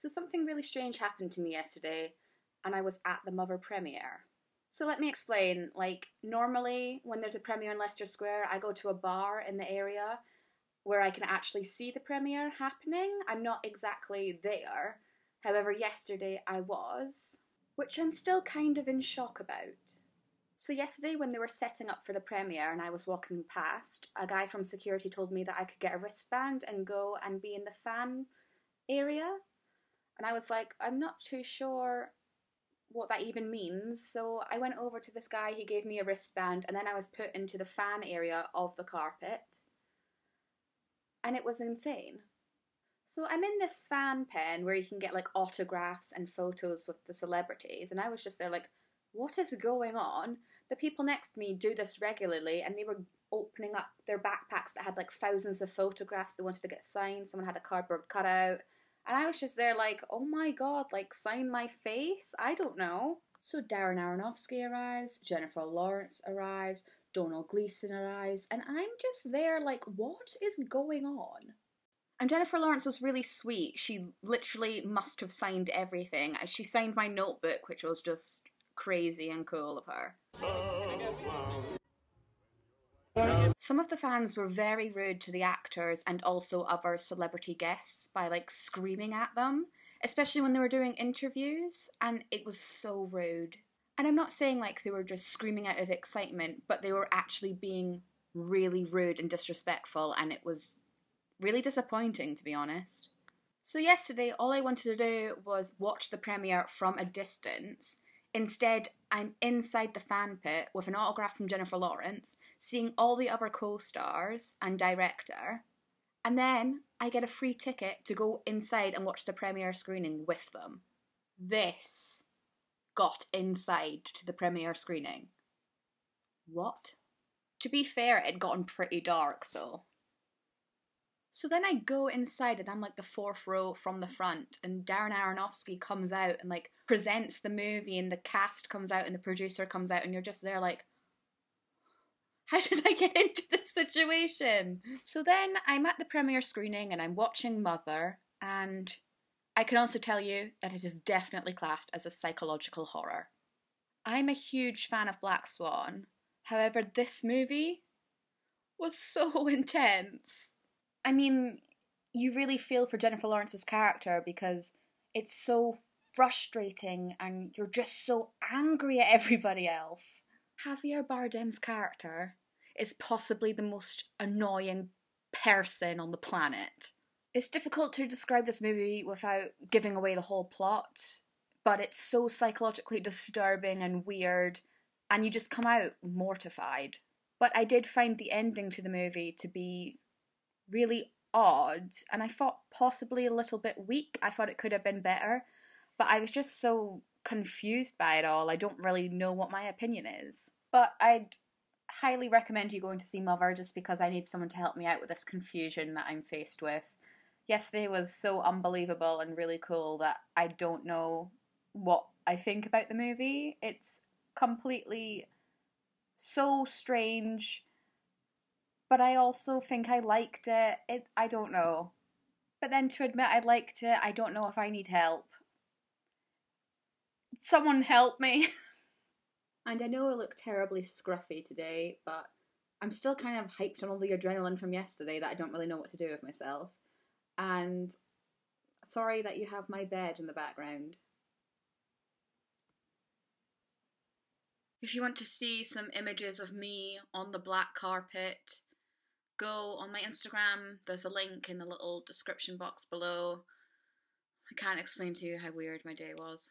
So something really strange happened to me yesterday, and I was at the Mother premiere. So let me explain. Like, normally when there's a premiere in Leicester Square, I go to a bar in the area where I can actually see the premiere happening. I'm not exactly there. However, yesterday I was, which I'm still kind of in shock about. So, yesterday, when they were setting up for the premiere and I was walking past, a guy from security told me that I could get a wristband and go and be in the fan area. And I was like, I'm not too sure what that even means. So I went over to this guy, he gave me a wristband, and then I was put into the fan area of the carpet. And it was insane. So I'm in this fan pen where you can get like autographs and photos with the celebrities, and I was just there like, what is going on? The people next to me do this regularly, and they were opening up their backpacks that had like thousands of photographs they wanted to get signed. Someone had a cardboard cutout. And I was just there like, oh my god, like sign my face? I don't know. So Darren Aronofsky arrives, Jennifer Lawrence arrives, Domhnall Gleeson arrives, and I'm just there like, what is going on? And Jennifer Lawrence was really sweet. She literally must have signed everything. She signed my notebook, which was just crazy and cool of her. Oh, Some of the fans were very rude to the actors and also other celebrity guests by like screaming at them, especially when they were doing interviews, and it was so rude. And I'm not saying like they were just screaming out of excitement, but they were actually being really rude and disrespectful, and it was really disappointing to be honest. So, yesterday, all I wanted to do was watch the premiere from a distance Instead, I'm inside the fan pit with an autograph from Jennifer Lawrence, seeing all the other co stars and director, and then I get a free ticket to go inside and watch the premiere screening with them. This got inside to the premiere screening. What? To be fair, it had gotten pretty dark, so so then I go inside and I'm like the fourth row from the front, and Darren Aronofsky comes out and like presents the movie, and the cast comes out and the producer comes out, and you're just there like, how did I get into this situation? So then I'm at the premiere screening and I'm watching Mother, and I can also tell you that it is definitely classed as a psychological horror. I'm a huge fan of Black Swan, however, this movie was so intense. I mean, you really feel for Jennifer Lawrence's character because it's so frustrating and you're just so angry at everybody else. Javier Bardem's character is possibly the most annoying person on the planet. It's difficult to describe this movie without giving away the whole plot, but it's so psychologically disturbing and weird, and you just come out mortified. But I did find the ending to the movie to be really odd and I thought possibly a little bit weak. I thought it could have been better, but I was just so confused by it all. I don't really know what my opinion is. But I'd highly recommend you going to see Mother just because I need someone to help me out with this confusion that I'm faced with. Yesterday was so unbelievable and really cool that I don't know what I think about the movie. It's completely so strange but I also think I liked it. It I don't know. But then to admit I liked it, I don't know if I need help. Someone help me. and I know I look terribly scruffy today, but I'm still kind of hyped on all the adrenaline from yesterday that I don't really know what to do with myself. And sorry that you have my bed in the background. If you want to see some images of me on the black carpet, go on my Instagram. There's a link in the little description box below. I can't explain to you how weird my day was.